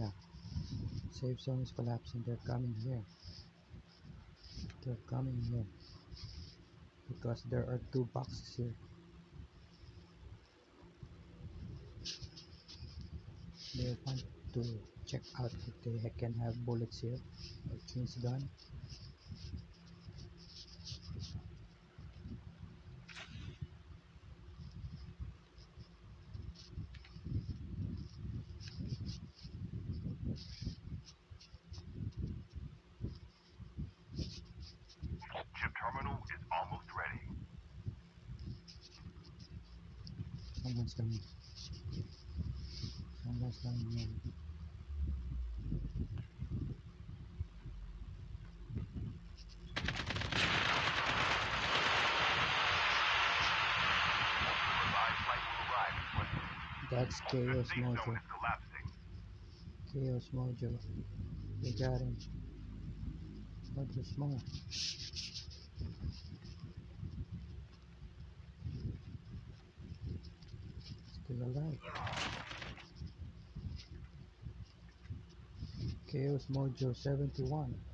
Yeah. Safe zone is collapsing. They're coming here. They're coming here. Because there are two boxes here. They want to check out if they can have bullets here. Which means gun. 20 minutes. That's Chaos Mojo. Chaos Mojo. They got him. Mojo Smoke. Still alive. Chaos Mojo 71.